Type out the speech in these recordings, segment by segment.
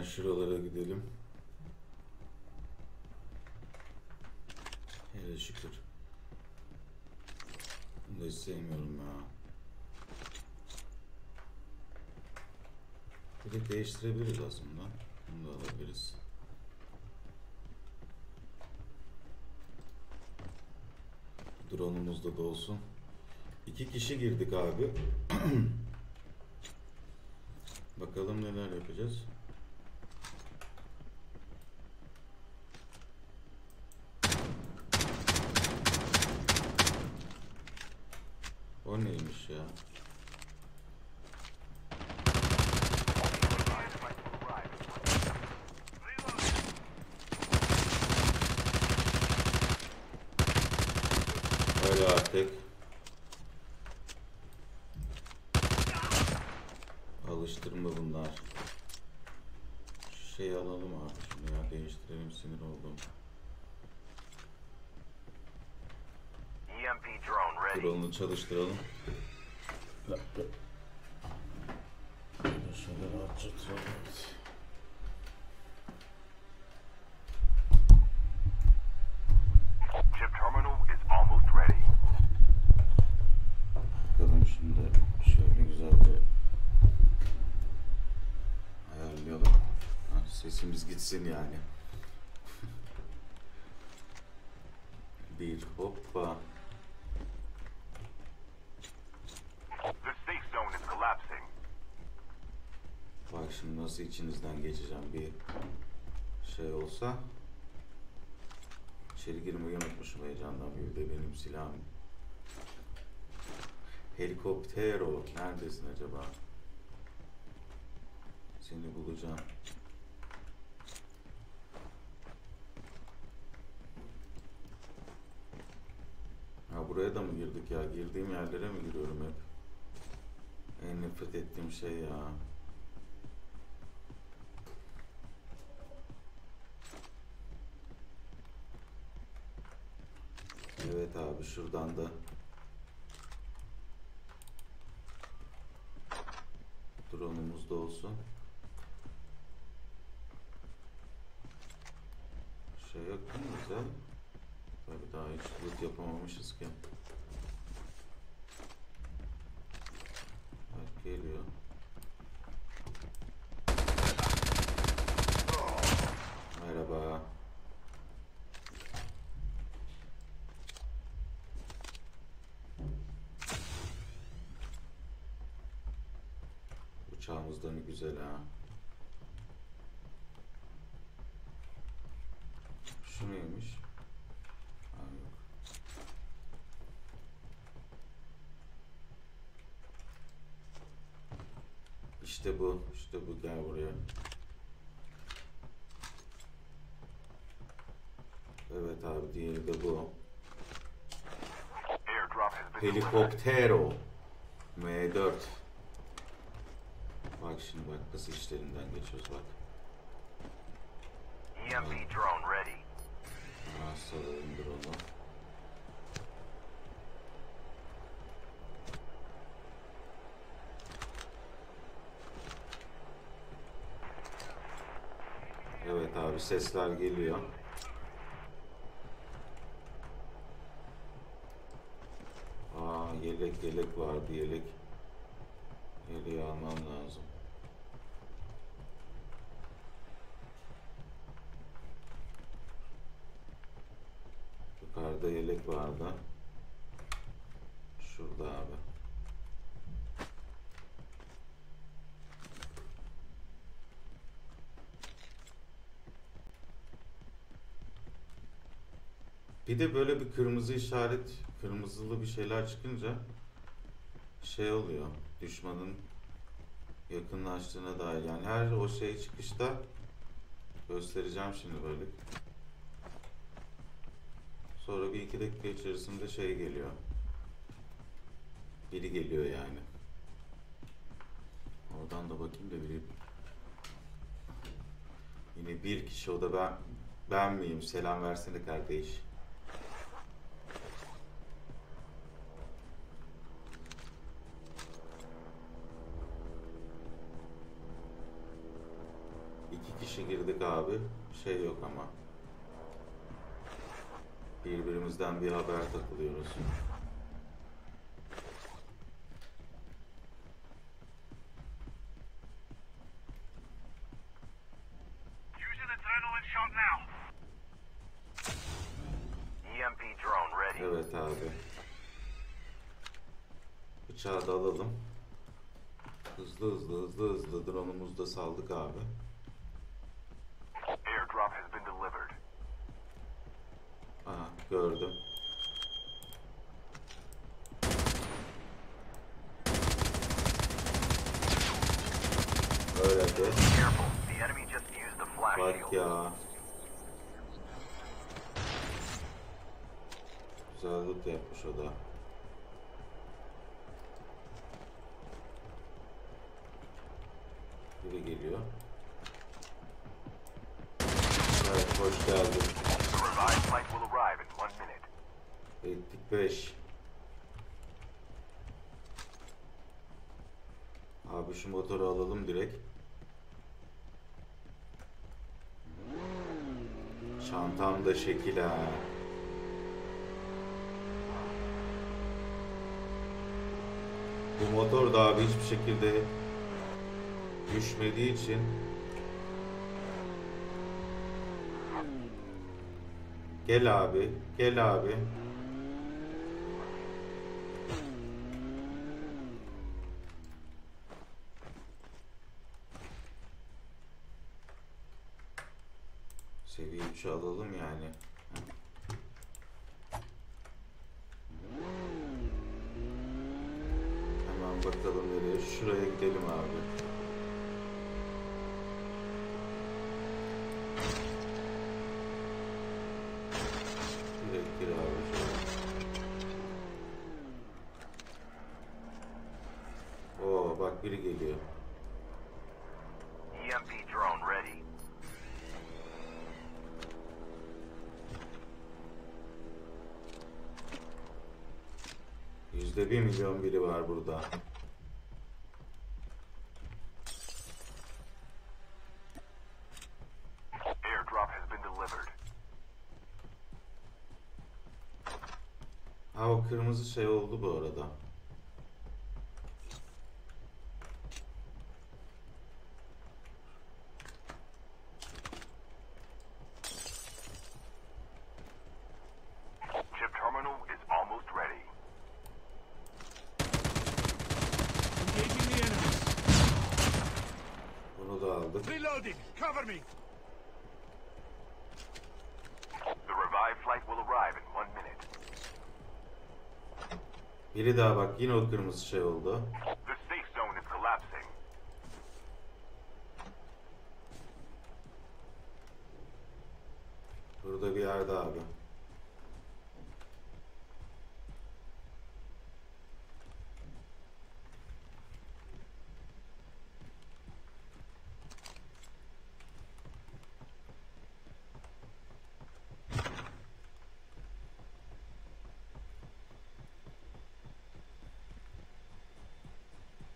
Hemen şuralara gidelim. Hele şükür. Bunu da sevmiyorum ya. Direkt değiştirebiliriz aslında. Bunu da alabiliriz. Drone'umuz da dolsun. İki kişi girdik abi. Bakalım neler yapacağız. O neymiş ya? Öyle artık. Alıştırma bunlar. Şu şeyi alalım abi şimdi ya değiştirelim sinir oldum. E drone ready. Drone'u çalıştıralım. Bir dakika. Şöyle rahatça oturalım. Chip terminal is almost ready. Bakalım şimdi şöyle güzelce ayarlayalım. Ha, gitsin yani. Bir hoppa. Bak şimdi nasıl içinizden geçeceğim bir şey olsa. İçeri girmeyi unutmuşum heyecandan bir de benim silahım. Helikoptero neredesin acaba? Seni bulacağım. Ha buraya ya? Girdiğim yerlere mi giriyorum hep? En nefret ettiğim şey ya. Evet abi şuradan da drone'umuz da olsun. Şey yok değil mi güzel? Tabii daha hiç loot yapamamışız ki. Bak geliyor. Merhaba. Uçağımız ne güzel ha. Şu neymiş? Ha, yok. İşte bu, işte bu gel buraya. Evet abi diğeri de bu. Airdrop has been delivered. Helikoptero M4 Bak şimdi bak nasıl işlerinden geçiyoruz bak. EMP drone ready. İndir onu. Evet abi sesler geliyor. Aa yelek vardı yelek. Yeleği almam lazım. Yukarıda yelek vardı. Şurada abi. Bir de böyle bir kırmızı işaret, kırmızılı bir şeyler çıkınca şey oluyor. Düşmanın yakınlaştığına dair. Yani her o şey çıkışta göstereceğim şimdi böyle. Sonra bir iki dakika içerisinde şey geliyor. Biri geliyor yani. Oradan da bakayım da biri. Yine bir kişi o da ben ben miyim? Selam versene kardeş. Kişi girdik abi. Bir şey yok ama. Birbirimizden bir haber takılıyoruz. Using adrenaline shot now. EMP E drone ready. Evet abi. Bıçağı da alalım. Hızlı hızlı hızlı hızlı drone'umuzu da saldık abi. Airdrop has been delivered. Aha gördüm. Öyle de. Careful, the enemy just used the flash Bak ya. Güzel loot yapmış o da. Biri geliyor. Evet hoş geldin. Ettik 5. Abi şu motoru alalım direkt. Çantam da şekil ha. Bu motor da abi hiçbir şekilde düşmediği için Gel abi, gel abi. Seviye 3'ü alalım yani. Hemen bakalım nereye. Şuraya gidelim abi. Direkt gir abi. şöyle. Oo bak biri geliyor. EMP drone ready. Yüzde bir milyon biri var burada. Airdrop has been delivered. Ha o kırmızı şey oldu bu arada. Biri daha bak yine o kırmızı şey oldu. The safe zone is collapsing. Burada bir yerde abi.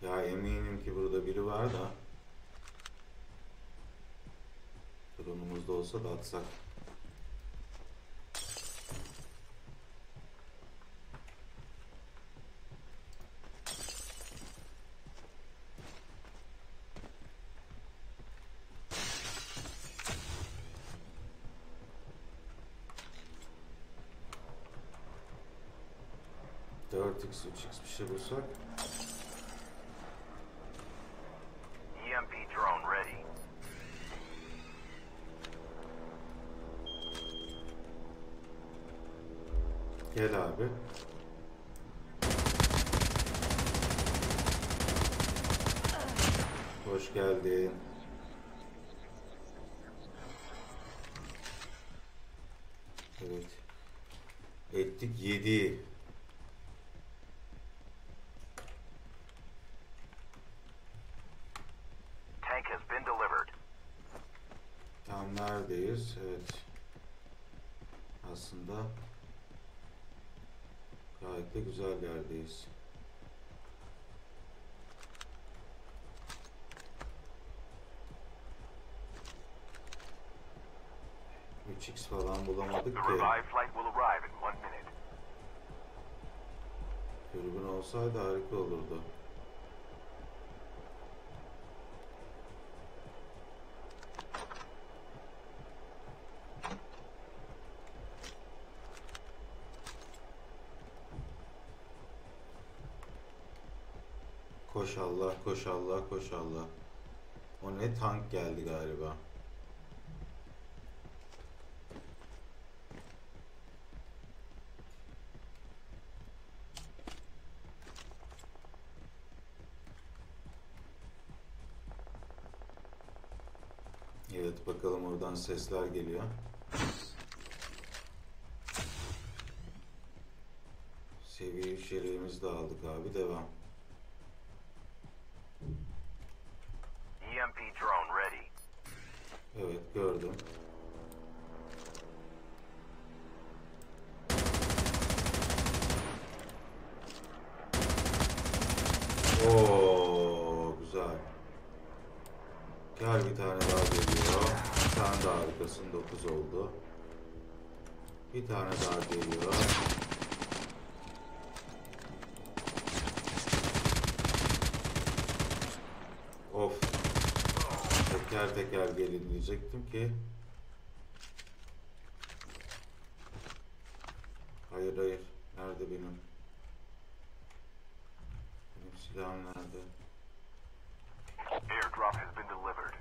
Ya eminim ki burada biri var da. Drone'umuzda olsa da atsak. Dört x 3x bir şey bulsak. EMP E drone ready. Gel abi. Hoş geldin. Evet. Ettik 7. Tank has been delivered. Tam neredeyiz? Evet. Aslında gayet de güzel yerdeyiz. 3x falan bulamadık ki. Dürbün olsaydı harika olurdu. Koş Allah, koş Allah, koş Allah. O ne tank geldi galiba. Evet oradan sesler geliyor. Seviye 3 yeleğimizi de aldık abi devam. EMP E drone ready. Evet gördüm. Oo güzel. Gel bir tane daha geliyor. Bir tane daha harikasın 9 oldu. Bir tane daha geliyor. Of. Teker teker gelin diyecektim ki. Hayır hayır. Nerede benim? Benim silahım nerede? Airdrop has been delivered.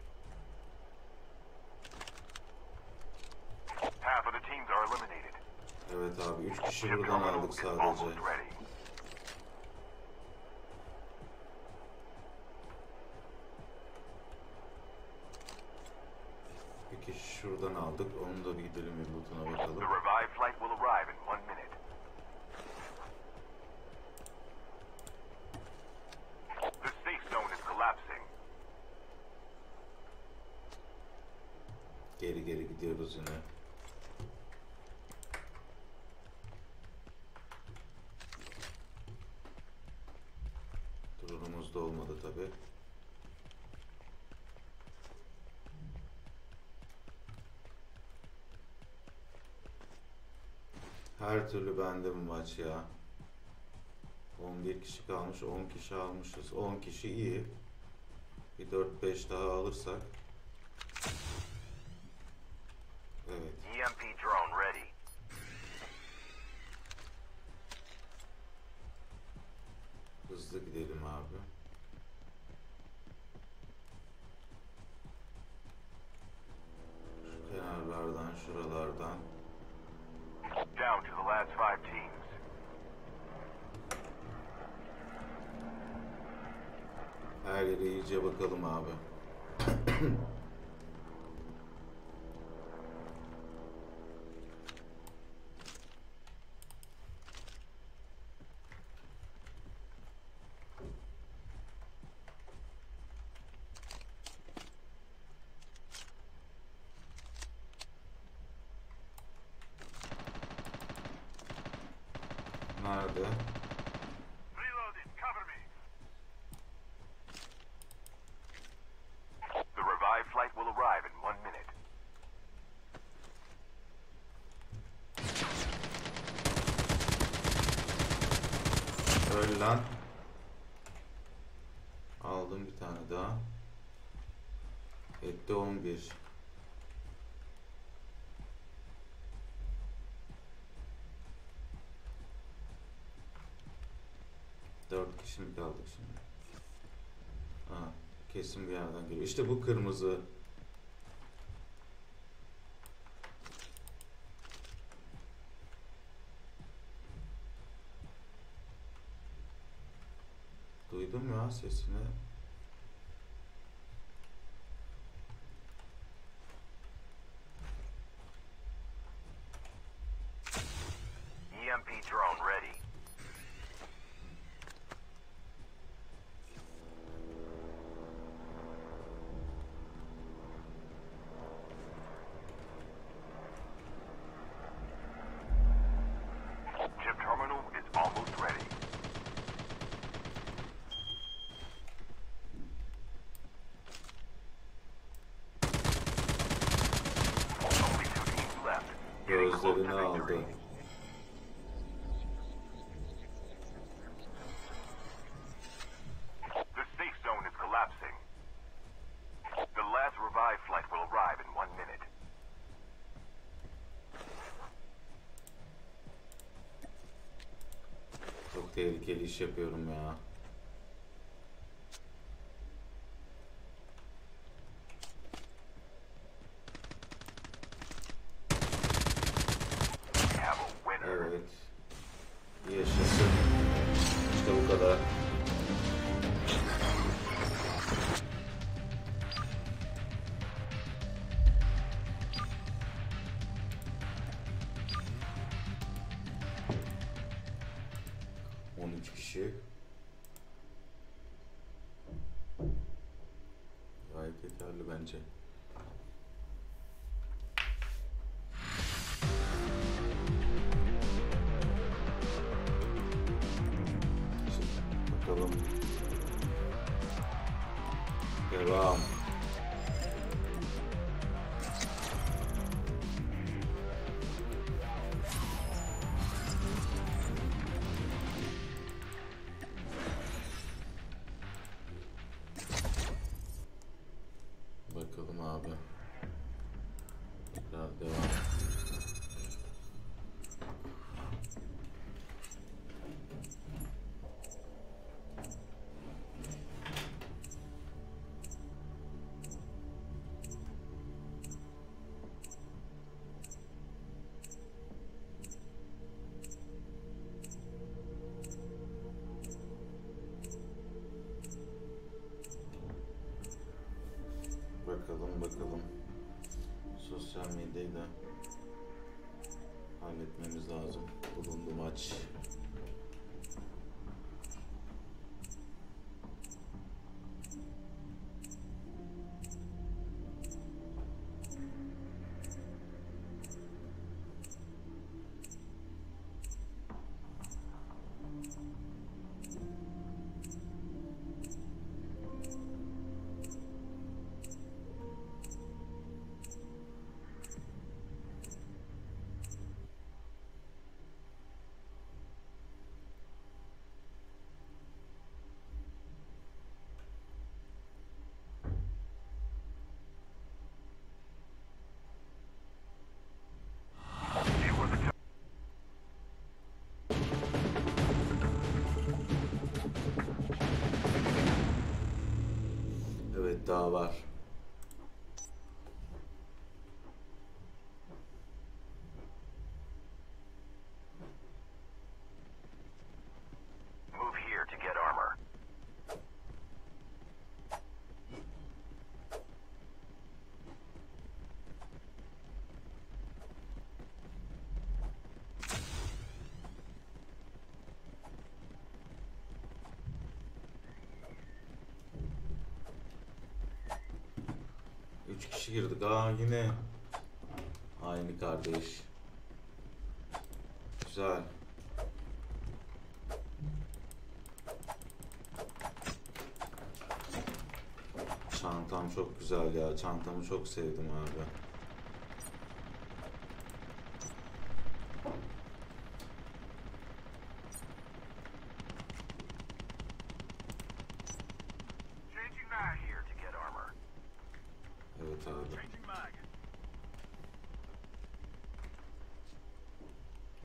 Half of the teams are eliminated. Evet abi 3 kişi buradan aldık sadece. almost ready. Bir kişi şuradan aldık. Onu da Her türlü bende bu maç ya. 11 kişi kalmış, 10 kişi almışız. 10 kişi iyi. Bir 4-5 daha alırsak. Evet. EMP E drone ready. Hızlı gidelim abi. Şu kenarlardan, şuralardan. Down to the last five teams. Yere iyice bakalım abi. Nerede? Reloading. Cover me. The revived flight will arrive in one minute. Öl lan. Aldım bir tane daha. Etti 11. Mi kaldık şimdi? Ha, kesin bir yerden geliyor. İşte bu kırmızı. Duydum ya sesini. EMP drone ready. Tehlikeli iş yapıyorum ya. Bakalım. Devam. Da halletmemiz lazım. Bulundu maç. Daha var. 3 kişi girdik. Aa yine aynı kardeş. Güzel. Çantam çok güzel ya. Çantamı çok sevdim abi. Evet abi.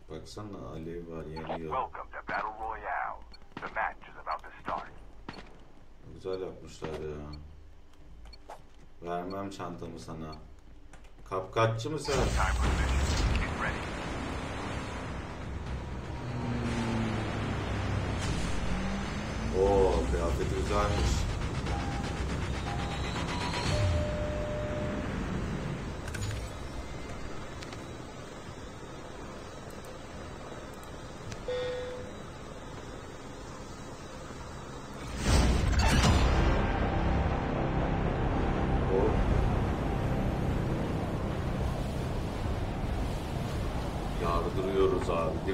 Baksana alev var yanıyor. Welcome to Battle Royale. The match is about to start. Güzel yapmışlar ya. Vermem çantamı sana. Kapkaççı mısın? Oo kıyafeti güzelmiş.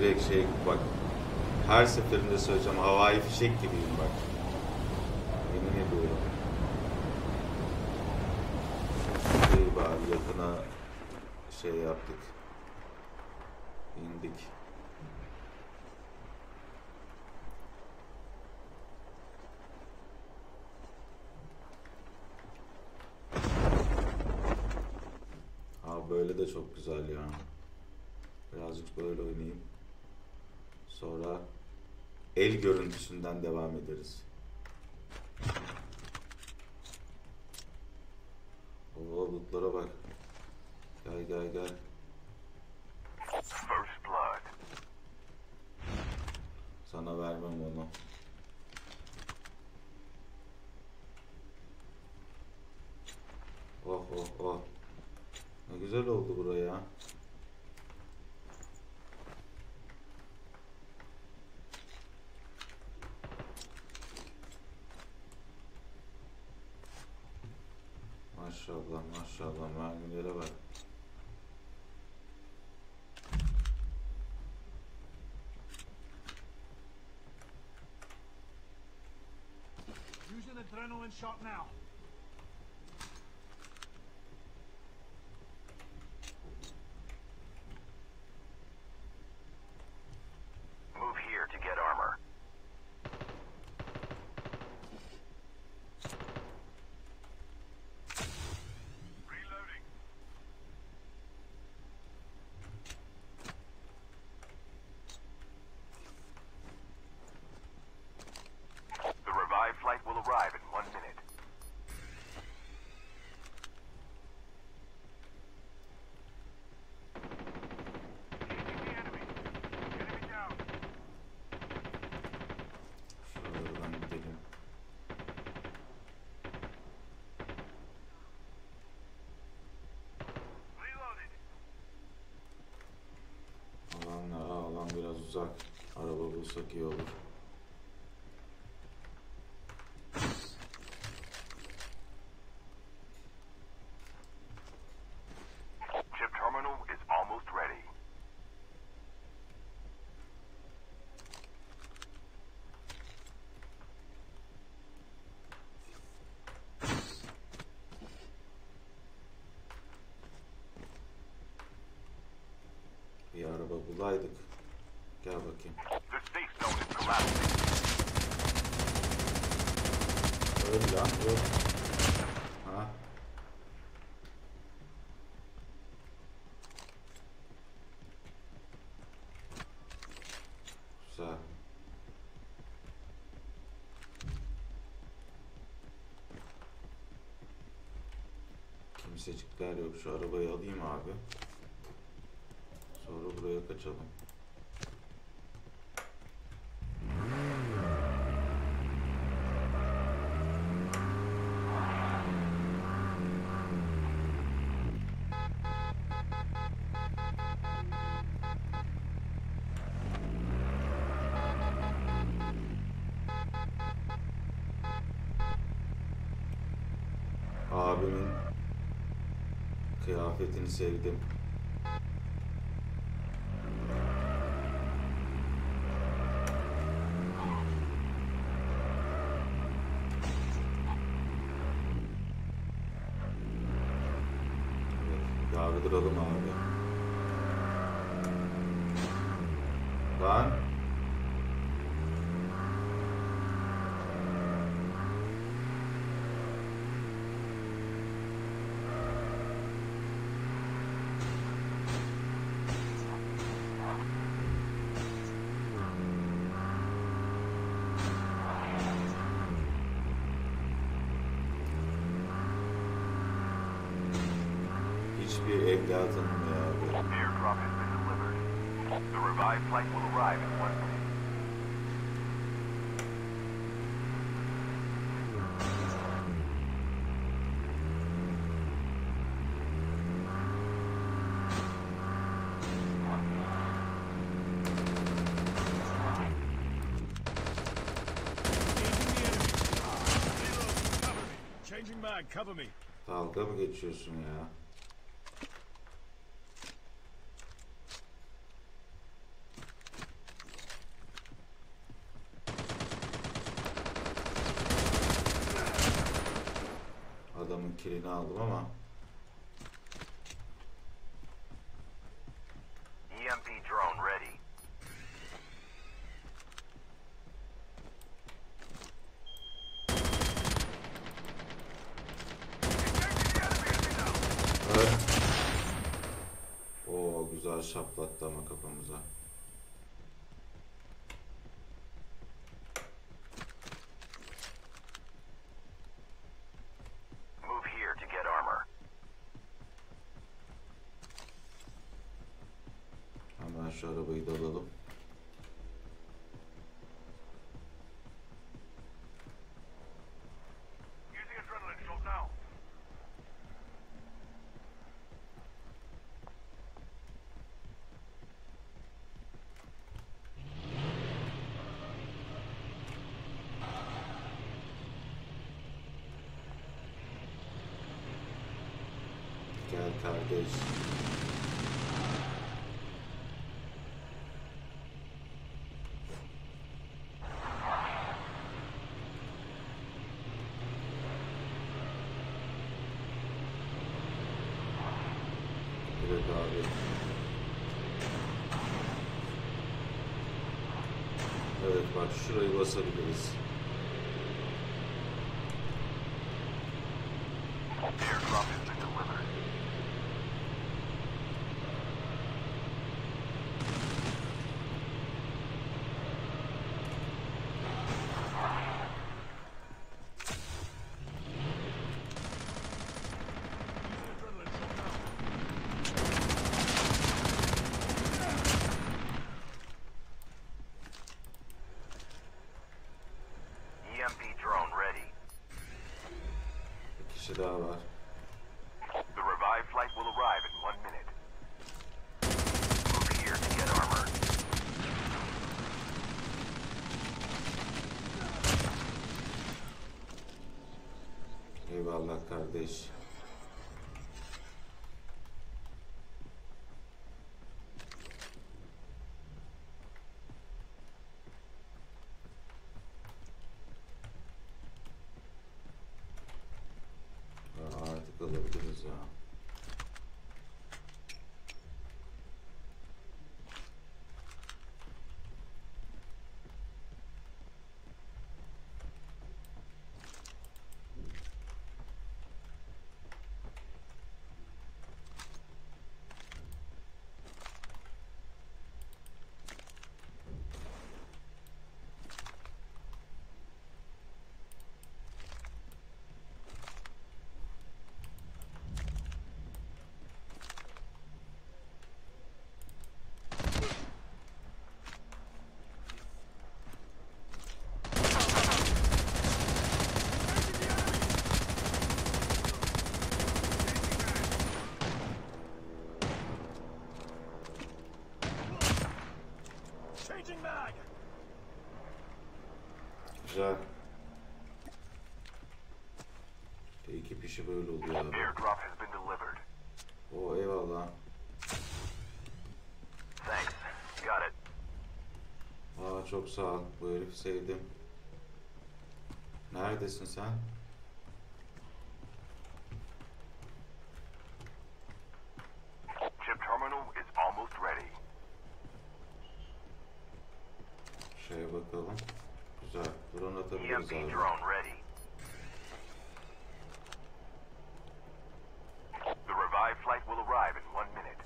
Direkt şey bak. Her seferinde söyleyeceğim havai fişek gibiyim bak. El görüntüsünden devam ederiz. Oo bulutlara bak. Gel gel gel. First blood. Sana vermem onu. Maşallah mermilere bak. Using adrenaline shot now. Olha o bulsak iyi olur. kimsecikler yok. Şu arabayı alayım abi. Sonra buraya kaçalım. abimin kıyafetini sevdim. flag, cover me. Dalga mı geçiyorsun ya? Adamın kilini aldım ama çaplattı ama kafamıza. Move here to get armor. Hemen şu arabayı da alalım. Gel kardeş. Evet abi. Evet bak şurayı basabiliriz. Airdrop has been delivered. Using adrenaline shot now. EMP E drone ready. Bir kişi daha var. The revived flight will arrive in one minute. Move here to get armor. Eyvallah kardeş. Aa, Artık alabiliriz ya. Güzel. İki pişi böyle oluyor abi. O eyvallah. Thanks. Got it. Aa çok sağ ol. Bu herifi sevdim. Neredesin sen? Chip terminal is almost ready. Şeye bakalım. Güzel. Drone atabiliriz EMP abi. drone ready. The revived flight will arrive in one minute.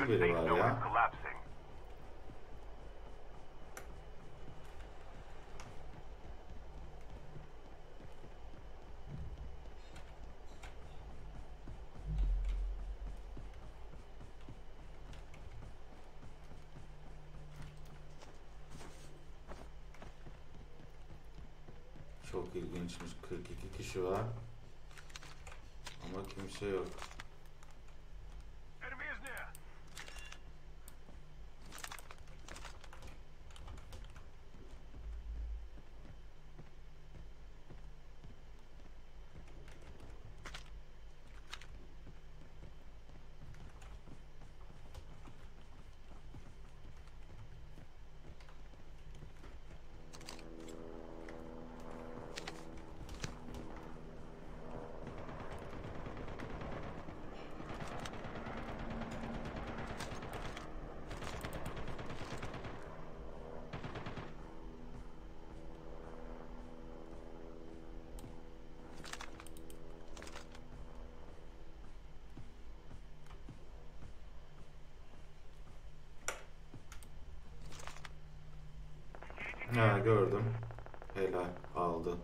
Var zone ya. Çok ilginçmiş. 42 kişi var. Ama kimse yok. Ha gördüm. Helal aldı.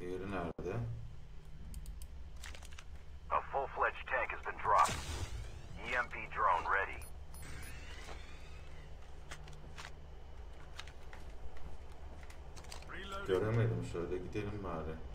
Diğeri nerede? A full-fledged tank has been dropped. EMP drone ready. Göremedim şöyle gidelim bari.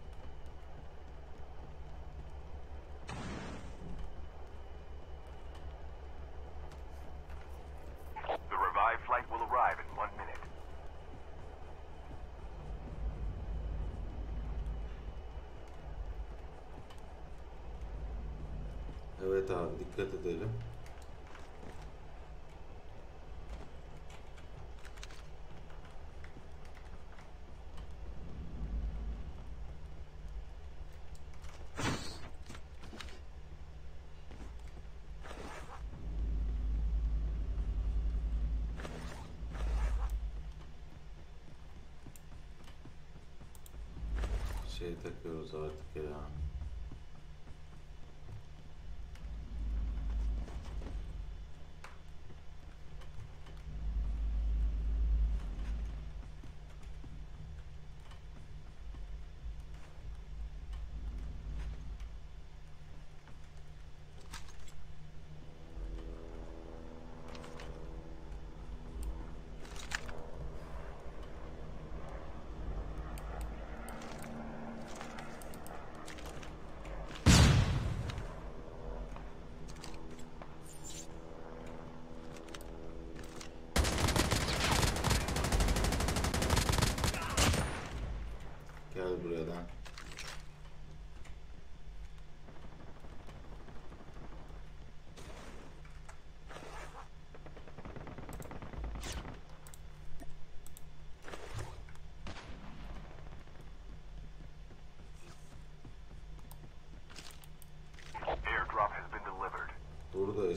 şey takıyoruz artık ya.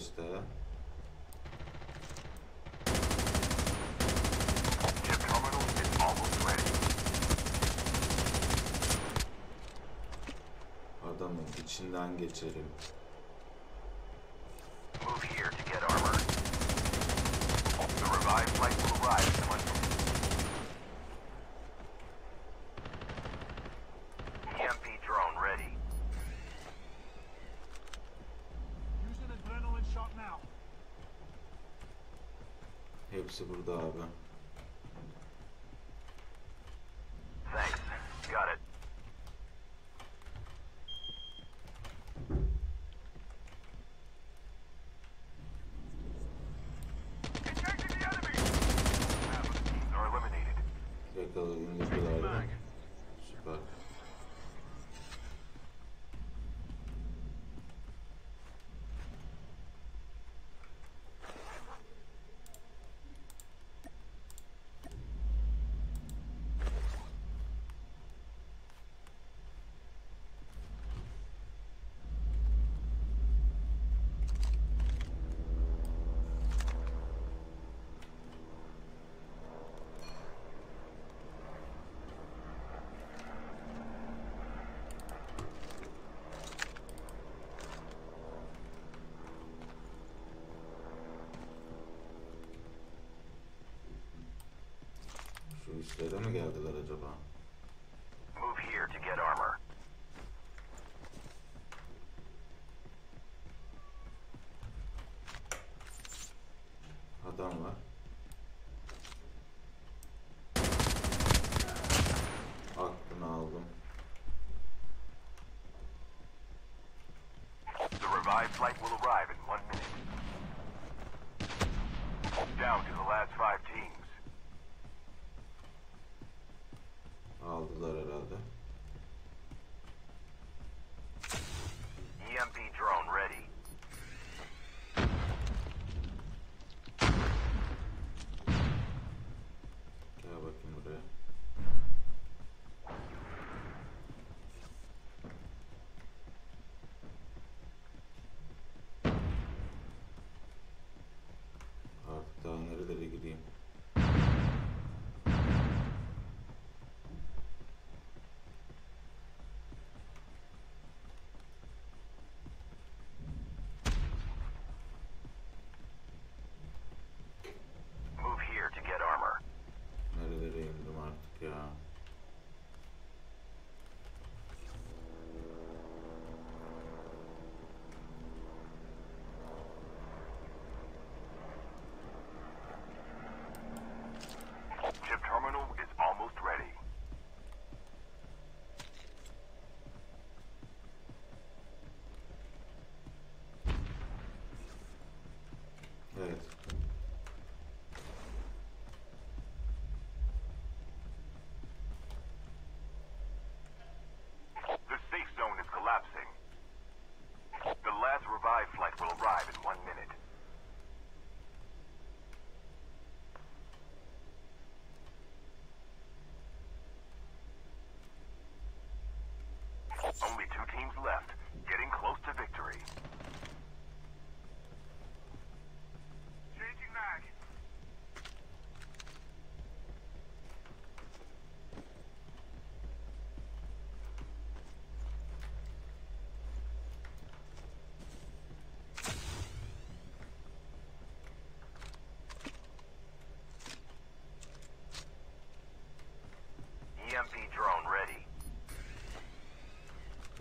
işte. Adamın içinden geçerim. hepsi burada abi. Yakaladım işlere mi geldiler acaba?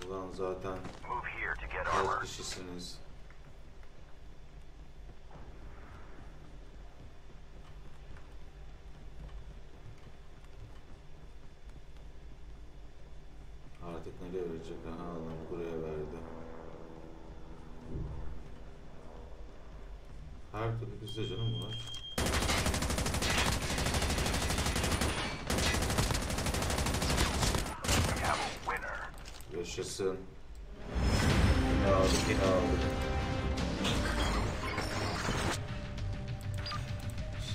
Ulan zaten 4 kişisiniz. Artık nereye verecek? Aha alalım buraya verdi. Her türlü bizde canım var. Yaşasın. Yine aldık yine aldık.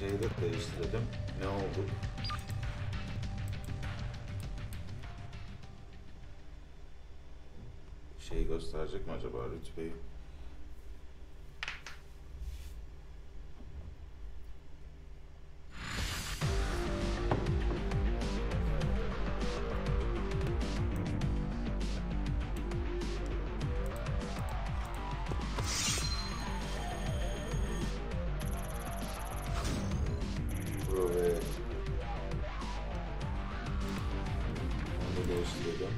De değiştirelim. Ne oldu? Şeyi gösterecek mi acaba rütbeyi? Onu değiştirelim.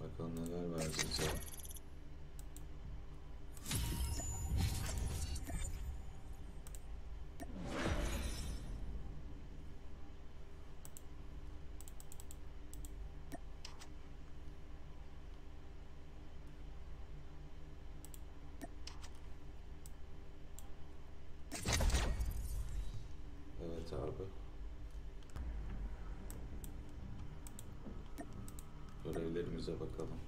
Bakalım neler verdi bize. Evet abi. Görevlerimize bakalım.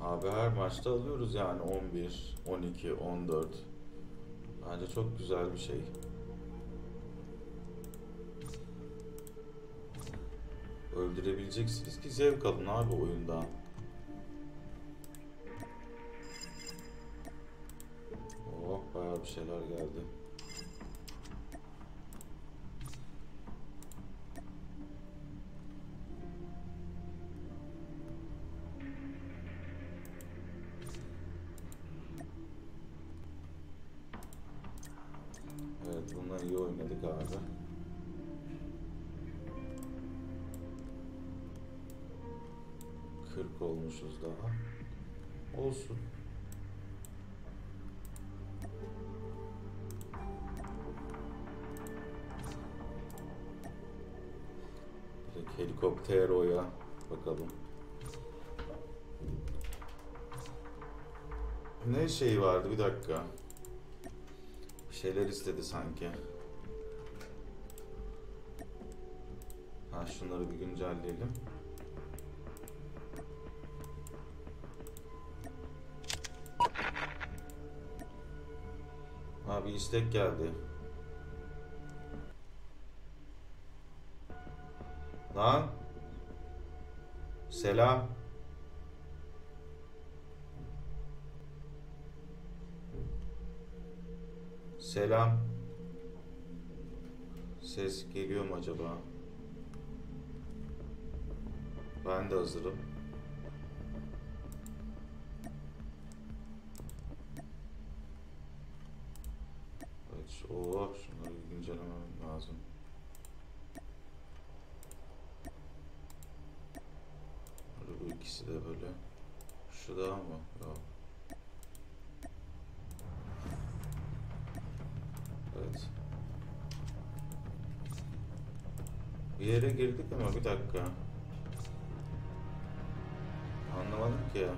Abi her maçta alıyoruz yani 11, 12, 14. Bence çok güzel bir şey. Öldürebileceksiniz ki zevk alın abi oyundan. Bir şeyler geldi. Evet bununla iyi oynadık abi. Kırk olmuşuz daha. Olsun. Bakalım. Ne şey vardı bir dakika. Bir şeyler istedi sanki. Ha şunları bir güncelleyelim. Ha bir istek geldi. Acaba? Ben de hazırım. Evet, şu- oo, şunları bir güncellemem lazım. Bu ikisi de böyle. Şu da mı? Yok. Yere girdik ama bir dakika. Anlamadım ki ya.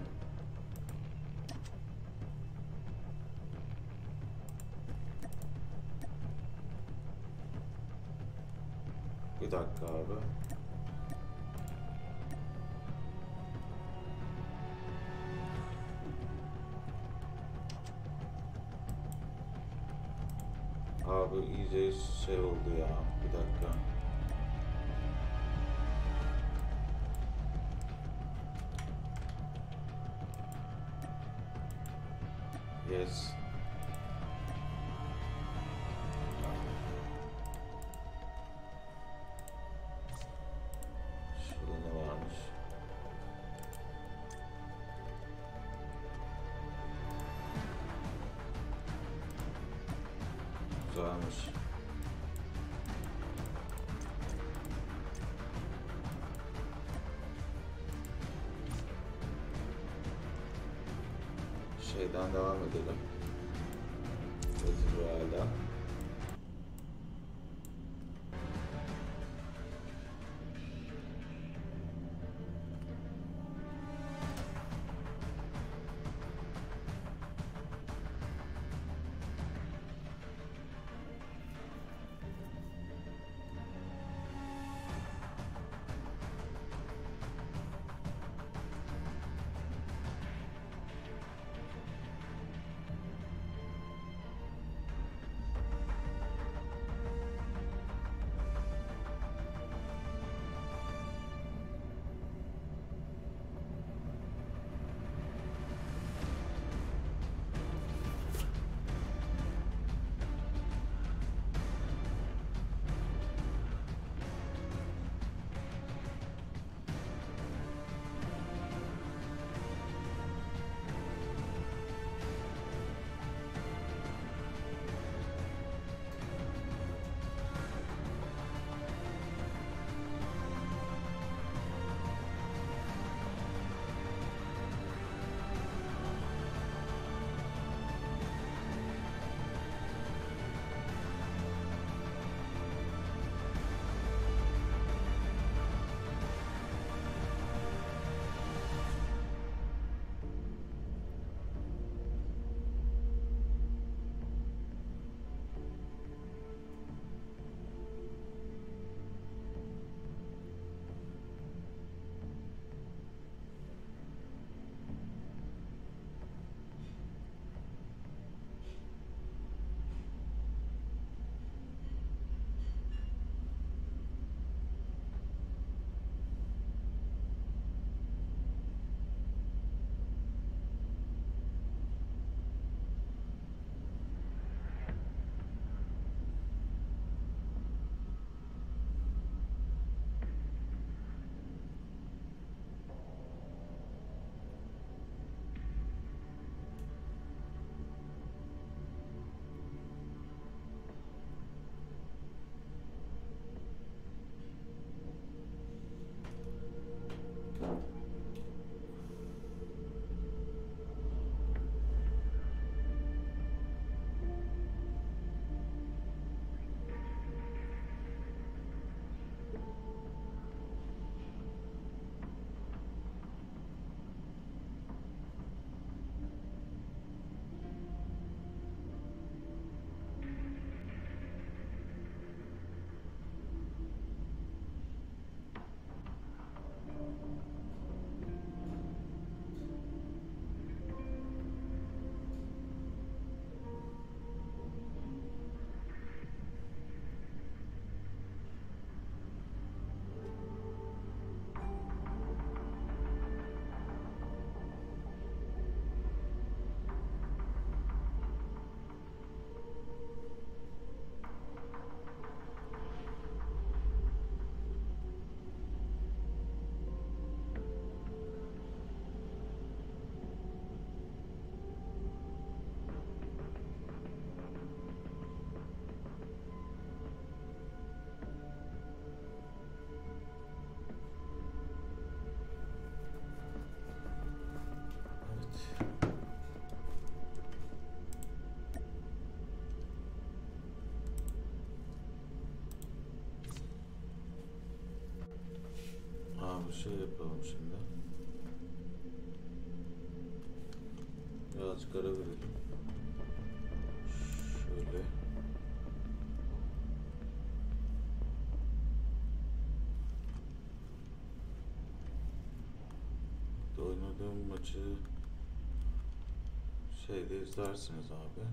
Bir dakika abi. Güzelmiş. Şeyden devam edelim. Battle Royale'den. Şey yapalım şimdi. Birazcık ara verelim. Şöyle. Oynadığım maçı şeyde izlersiniz abi.